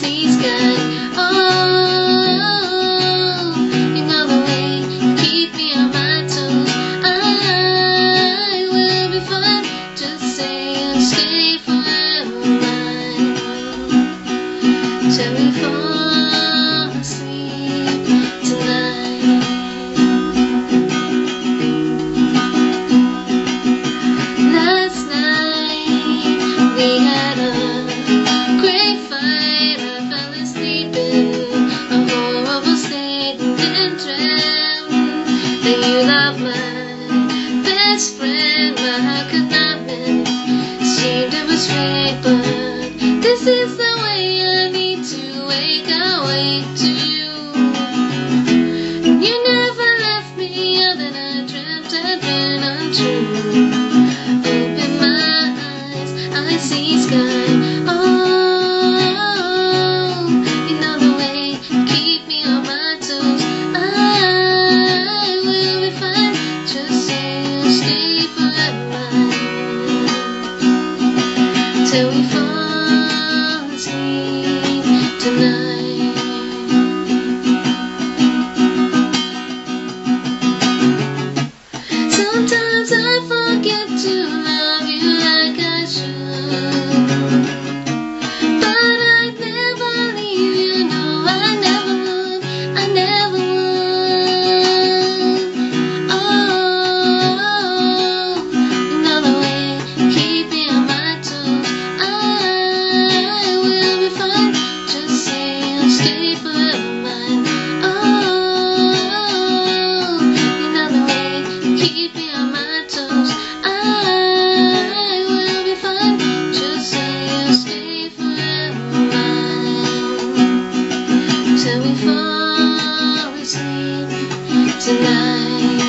taste good. Oh, you know the way keep me on my toes. I will be fine. Just say you'll stay mine. Fall asleep tonight. Last night we had. best friend, but good could not been? Seemed it was fate, but this is. That we fall tonight. Sometimes I forget to We fall asleep tonight.